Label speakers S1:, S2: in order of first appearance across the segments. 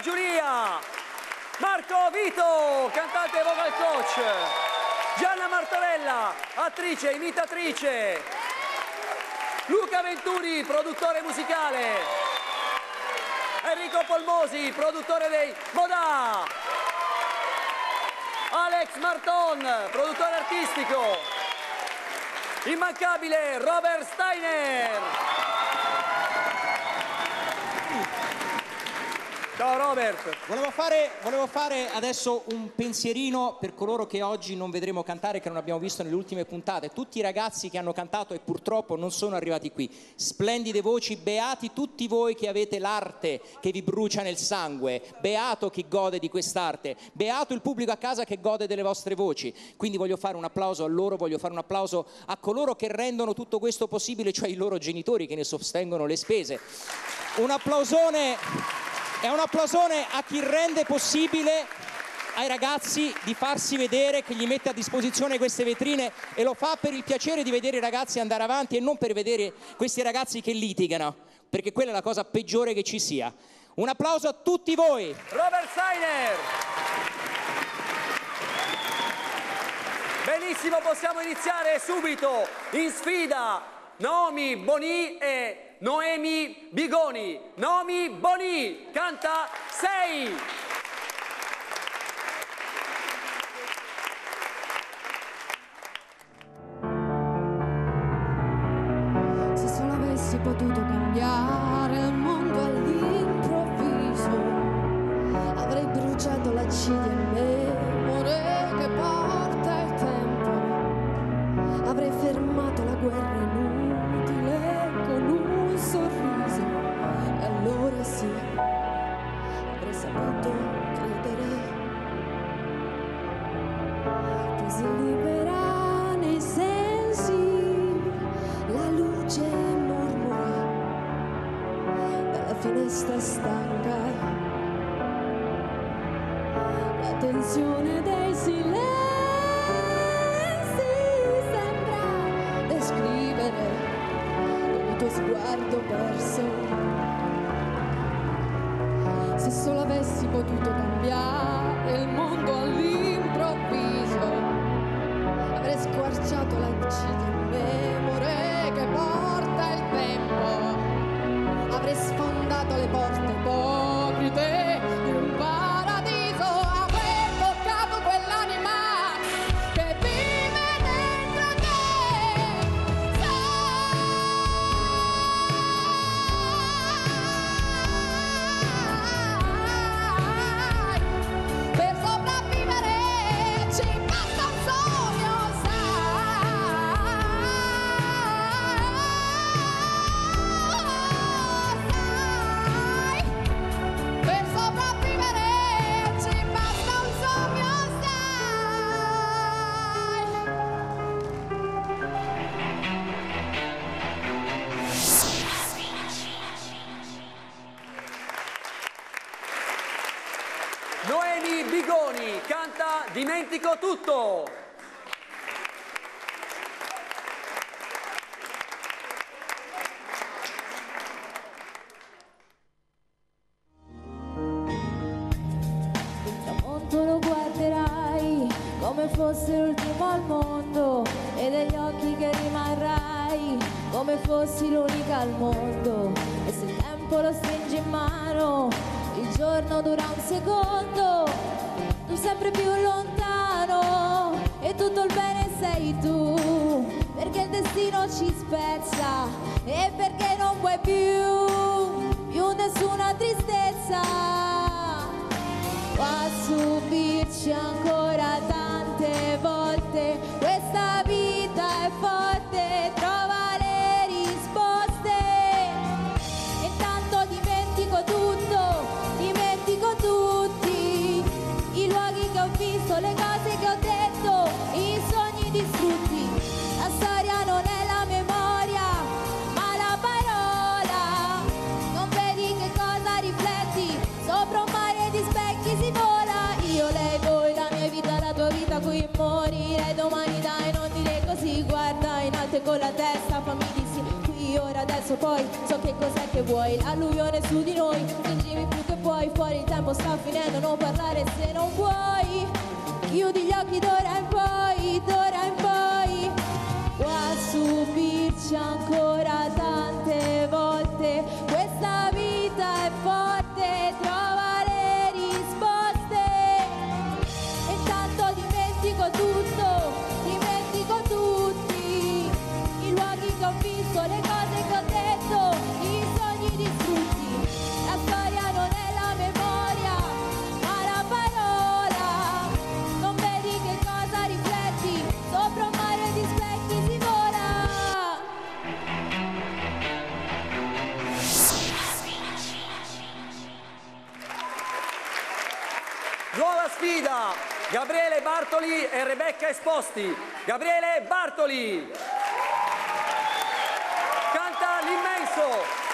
S1: giuria. Marco Vito, cantante vocal coach. Gianna Martorella, attrice, imitatrice. Luca Venturi, produttore musicale. Enrico Polmosi, produttore dei Modà. Alex Marton, produttore artistico. Immancabile Robert Steiner. Ciao Robert.
S2: Volevo fare, volevo fare adesso un pensierino per coloro che oggi non vedremo cantare, che non abbiamo visto nelle ultime puntate. Tutti i ragazzi che hanno cantato e purtroppo non sono arrivati qui. Splendide voci, beati tutti voi che avete l'arte che vi brucia nel sangue. Beato chi gode di quest'arte. Beato il pubblico a casa che gode delle vostre voci. Quindi voglio fare un applauso a loro, voglio fare un applauso a coloro che rendono tutto questo possibile, cioè i loro genitori che ne sostengono le spese. Un applausone è un applausone a chi rende possibile ai ragazzi di farsi vedere, che gli mette a disposizione queste vetrine e lo fa per il piacere di vedere i ragazzi andare avanti e non per vedere questi ragazzi che litigano, perché quella è la cosa peggiore che ci sia. Un applauso a tutti voi.
S1: Robert Steiner. Benissimo, possiamo iniziare subito in sfida Nomi Boni e Noemi Bigoni. Nomi Boni, canta 6.
S3: Porta il tempo. Avrei sfondato le porte
S1: Dimentico tutto.
S4: Bartoli e Rebecca Esposti. Gabriele Bartoli. Canta l'immenso.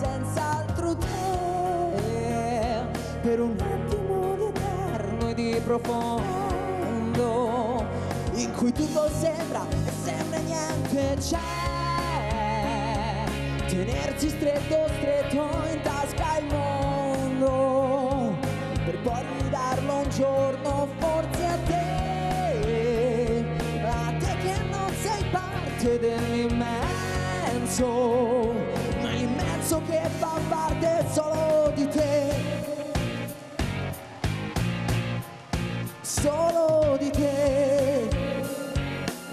S5: Senza altro te. Per un attimo di eterno e di profondo in cui tutto sembra e sembra niente c'è. Tenersi stretto stretto in tasca il mondo per poi ridarlo un giorno forse a te. A te che non sei parte dell'immenso che fa parte solo di te. Solo di te.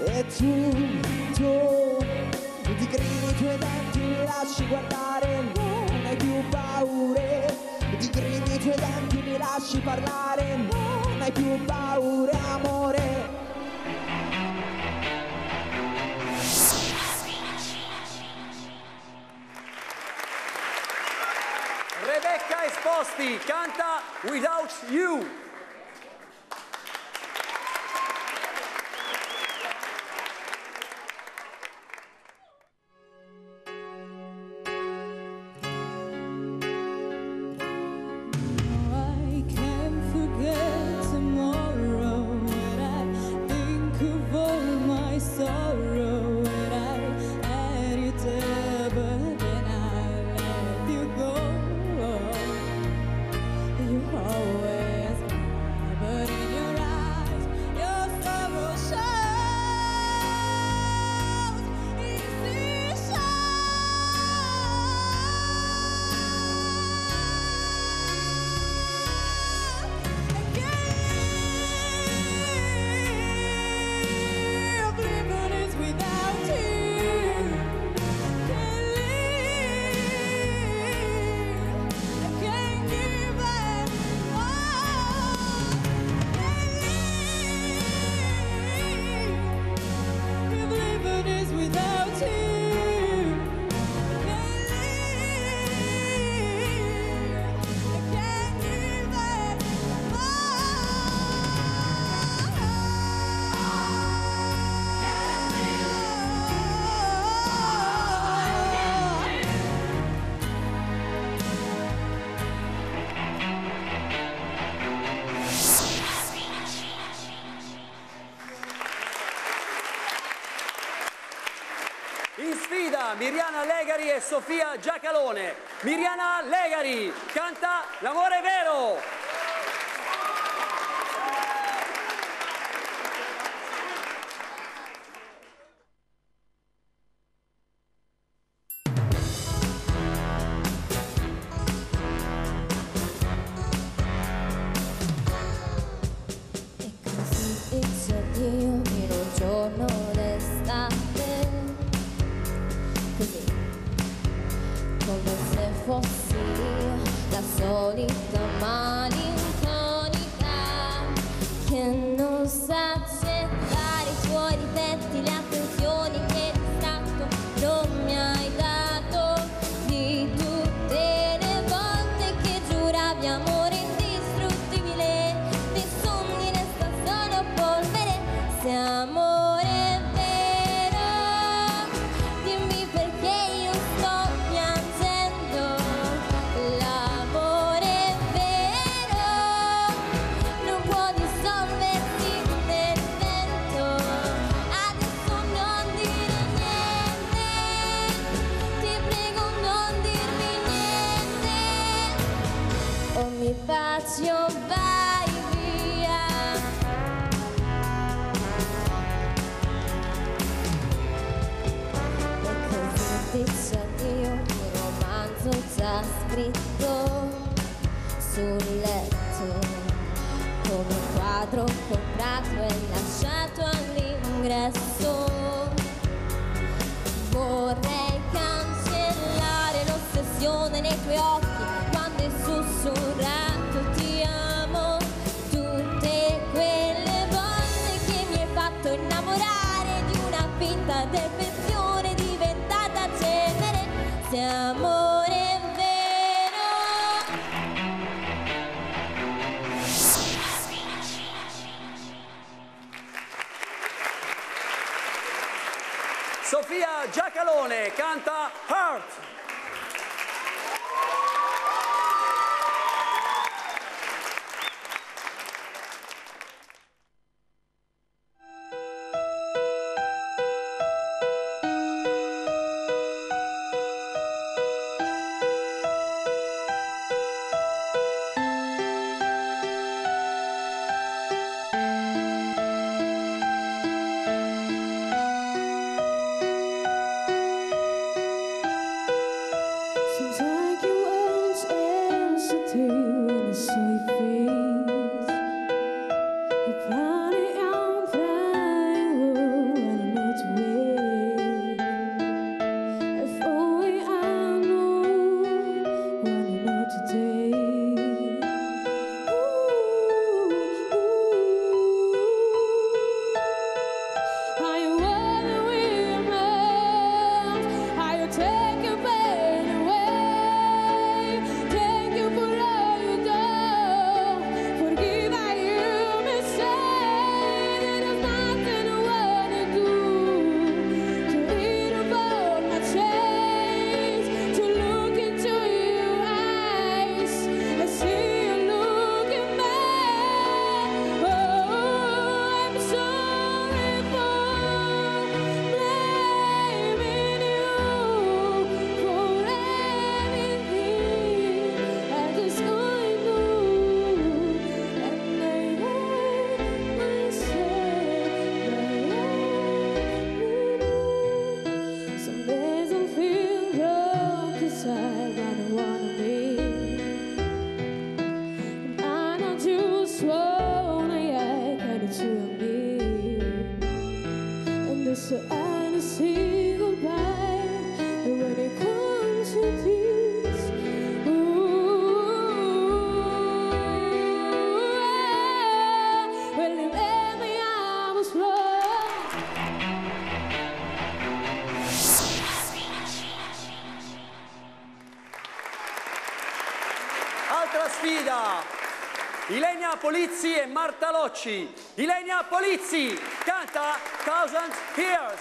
S5: E tu, tu ti gridi i tuoi denti, mi lasci guardare, non hai più paure. Ti gridi i tuoi denti, mi lasci parlare, non hai più paure, amore
S4: Esposti canta Without You. E Sofia Giacalone. Miriana Legari canta L'amore vero.
S1: Fossi la solita malinconica scritto sul letto come un quadro comprato e lasciato all'ingresso. Vorrei
S3: Leone canta Polizzi e Marta Locci. Ilenia Polizzi canta Thousand Years.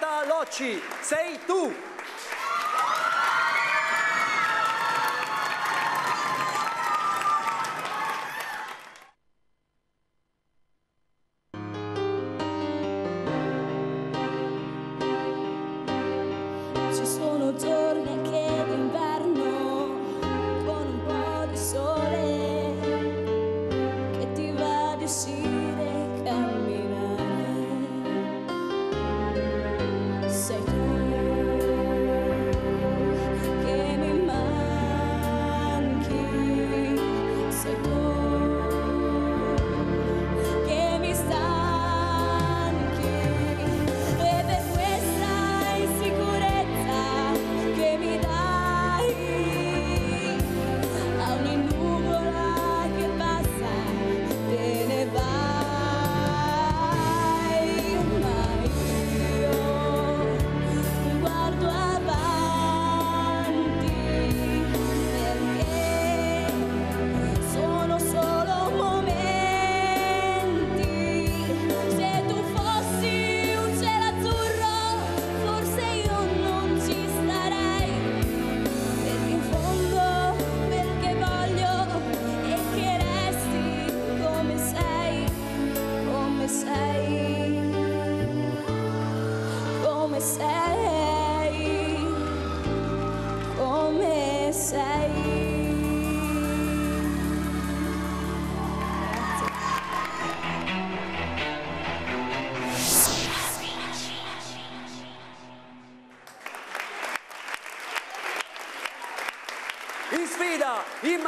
S1: Marta Locci, sei tu!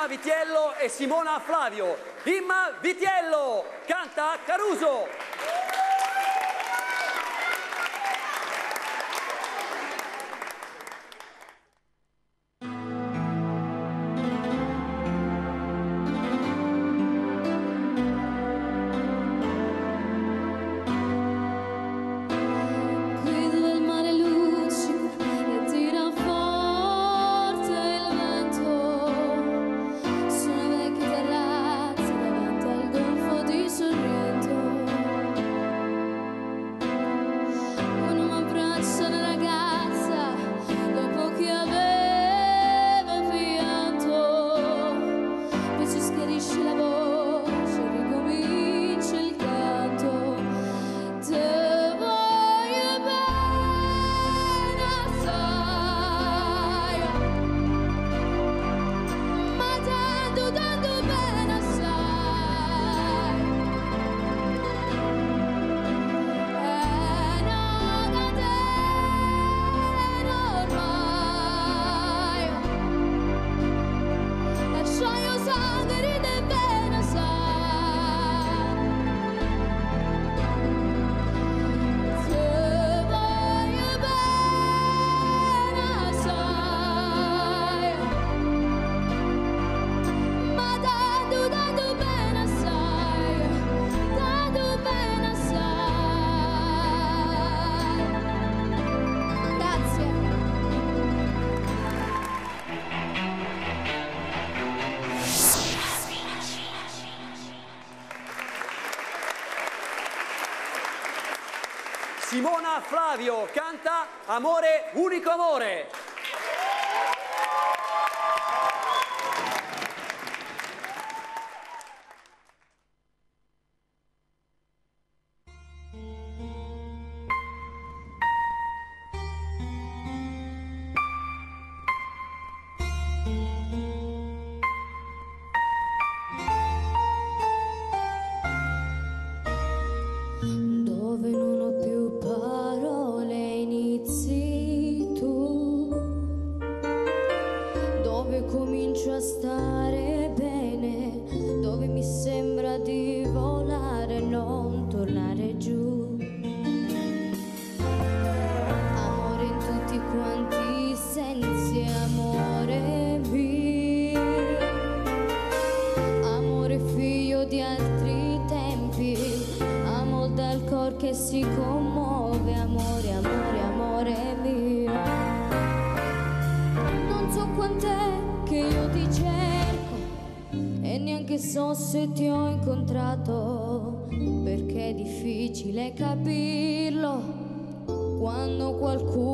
S1: Imma Vitiello e Simona Flavio. Imma Vitiello canta Caruso. Flavio canta Amore, unico amore.
S3: se ti ho incontrato, perché è difficile capirlo.
S1: Quando qualcuno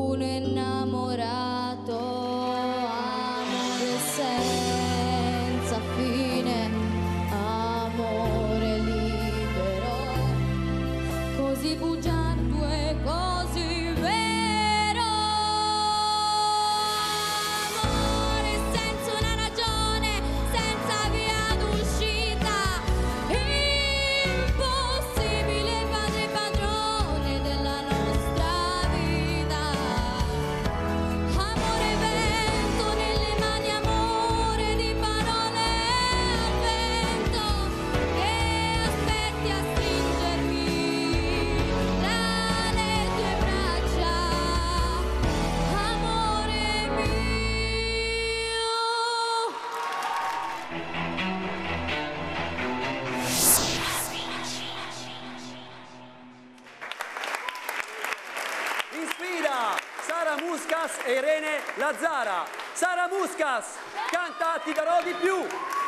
S3: Lazzara. Sara Muscas, canta Ti darò di più.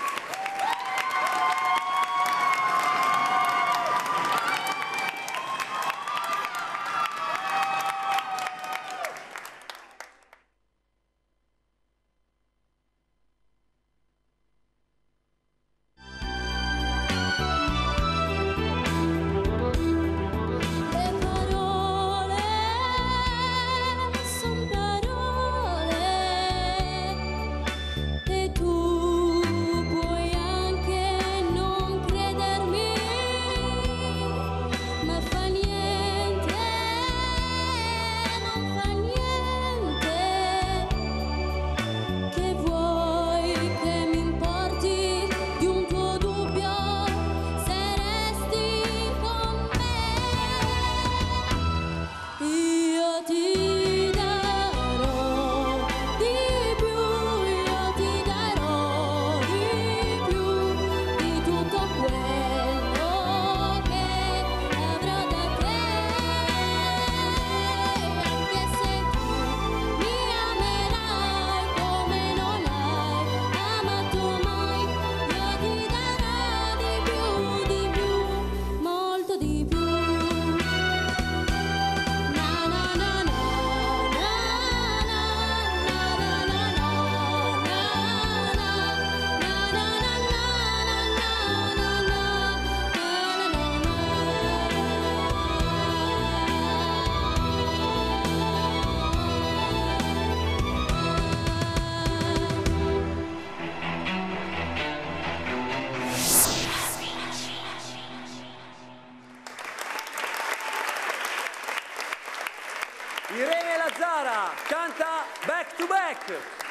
S3: perspective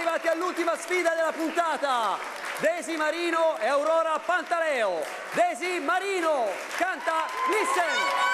S3: arrivati all'ultima sfida della puntata.
S1: Desi Marino e Aurora Pantaleo. Desi Marino canta Listen.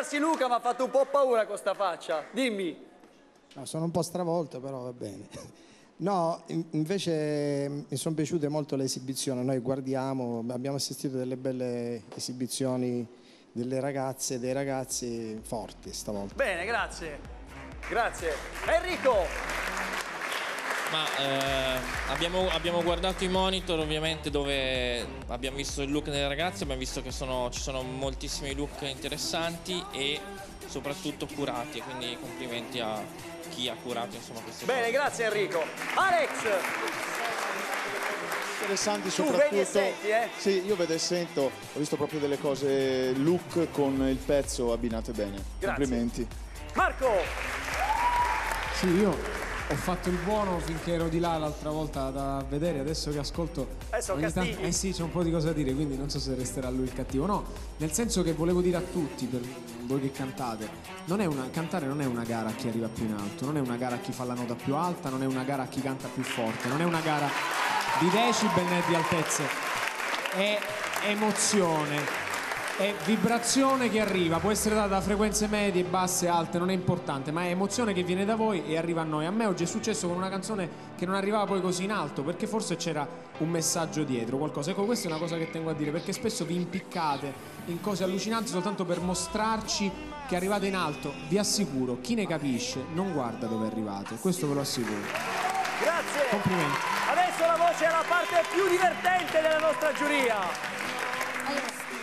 S1: presentarsi Luca mi ha fatto un po' paura con sta faccia, dimmi.
S6: No, sono un po' stravolto però va bene. No, invece mm, mi sono piaciute molto le esibizioni, noi guardiamo, abbiamo assistito delle belle esibizioni delle ragazze dei ragazzi forti stavolta.
S1: Bene, grazie. Grazie. Enrico,
S7: ma eh, abbiamo, abbiamo, guardato i monitor ovviamente dove abbiamo visto il look delle ragazze, abbiamo visto che sono, ci sono moltissimi look interessanti e soprattutto curati, quindi complimenti a chi ha curato insomma queste
S1: Bene,
S7: cose.
S1: grazie Enrico. Alex!
S8: Interessanti soprattutto.
S1: Tu vedi e senti, eh?
S8: Sì, io vedo e sento, ho visto proprio delle cose look con il pezzo abbinate bene.
S1: Grazie.
S8: Complimenti.
S1: Marco!
S9: Sì, io ho fatto il buono finché ero di là l'altra volta da vedere, adesso che ascolto...
S1: Adesso
S9: ogni tanto- eh sì, c'è un po' di cosa da dire, quindi non so se resterà lui il cattivo. No, nel senso che volevo dire a tutti, per voi che cantate, non è una, cantare non è una gara a chi arriva più in alto, non è una gara a chi fa la nota più alta, non è una gara a chi canta più forte, non è una gara di decibel né di altezze, è emozione. È vibrazione che arriva, può essere data da frequenze medie, basse, alte, non è importante, ma è emozione che viene da voi e arriva a noi. A me oggi è successo con una canzone che non arrivava poi così in alto, perché forse c'era un messaggio dietro, qualcosa. Ecco, questa è una cosa che tengo a dire, perché spesso vi impiccate in cose allucinanti soltanto per mostrarci che arrivate in alto. Vi assicuro, chi ne capisce non guarda dove arrivate, questo ve lo assicuro.
S1: Grazie.
S9: Complimenti.
S1: Adesso la voce è la parte più divertente della nostra giuria.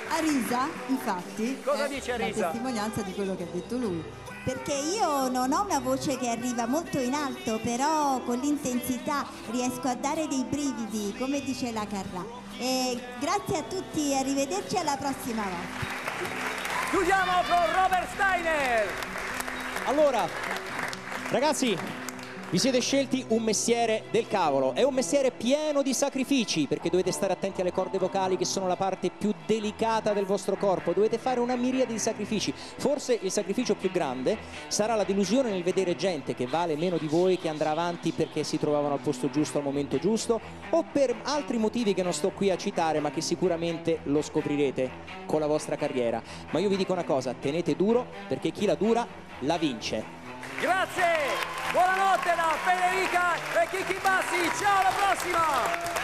S4: Arisa, infatti,
S1: Cosa
S4: è
S1: dice
S4: la
S1: Arisa?
S4: testimonianza di quello che ha detto lui.
S10: Perché io non ho una voce che arriva molto in alto, però con l'intensità riesco a dare dei brividi, come dice la Carrà. E grazie a tutti, arrivederci alla prossima volta.
S1: Chiudiamo con Robert Steiner.
S2: Allora, ragazzi, vi siete scelti un mestiere del cavolo, è un mestiere pieno di sacrifici perché dovete stare attenti alle corde vocali che sono la parte più delicata del vostro corpo, dovete fare una miriade di sacrifici. Forse il sacrificio più grande sarà la delusione nel vedere gente che vale meno di voi che andrà avanti perché si trovavano al posto giusto al momento giusto o per altri motivi che non sto qui a citare ma che sicuramente lo scoprirete con la vostra carriera. Ma io vi dico una cosa, tenete duro perché chi la dura la vince.
S1: Grazie. Buonanotte da Federica e Kiki Bassi. Ciao, alla prossima.